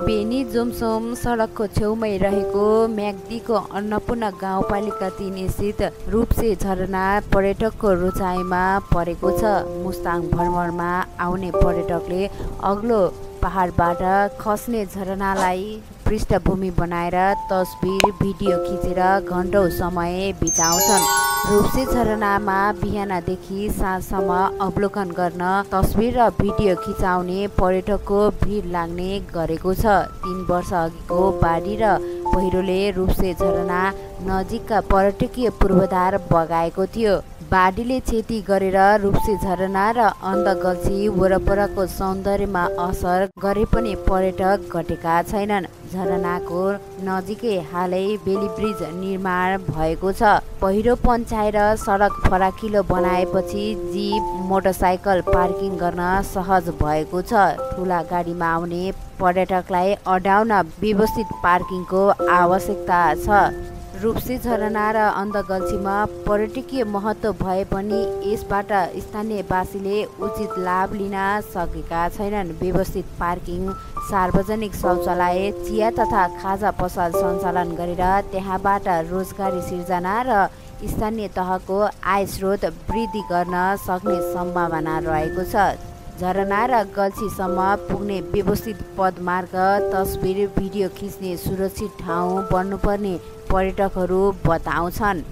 बेनी जोमसोम सडकको छेउमै रहेको म्याग्दीको अन्नपूर्ण गाउँपालिका तिन स्थित रूपसे झरना पर्यटकको रोचाइमा परेको छ। मुस्ताङ भ्रमणमा आउने पर्यटकले अग्लो पहाडबाट खस्ने झरनालाई पृष्ठभूमि बनाएर तस्बिर भिडियो खिचेर घन्टौँ समय बिताउँछन्। रूपसे झरनामा बिहानदेखि साँझसम्म अवलोकन गर्न तस्बिर र भिडियो खिचाउने पर्यटकको भिड लाग्ने गरेको छ। तिन वर्ष अघिको बाढी र पहिरोले रूपसे झरना नजिकका पर्यटकीय पूर्वाधार बगाएको थियो। बाढीले क्षति गरेर रूपसे झरना र अन्धगल्छी वरपरको सौन्दर्यमा असर गरे पनि पर्यटक घटेका छैनन्। झरनाको नजिकै हालै बेली ब्रिज निर्माण भएको छ। पहिरो पन्छाएर सडक फराकिलो बनाएपछि जीप मोटरसाइकल पार्किङ गर्न सहज भएको छ। ठुला गाडीमा आउने पर्यटकलाई अडाउन व्यवस्थित पार्किङको आवश्यकता छ। रूपसी झरना र अन्धगल्छीमा पर्यटकीय महत्त्व भए पनि यसबाट स्थानीयवासीले उचित लाभ लिन सकेका छैनन्। व्यवस्थित पार्किङ सार्वजनिक शौचालय चिया तथा खाजा पसल सञ्चालन गरेर त्यहाँबाट रोजगारी सिर्जना र स्थानीय तहको आय स्रोत वृद्धि गर्न सक्ने सम्भावना रहेको छ। झरना र गल्छीसम्म पुग्ने व्यवस्थित पदमार्ग तस्बिर भिडियो खिच्ने सुरक्षित ठाउँ बन्नुपर्ने पर्यटकहरू बताउँछन्।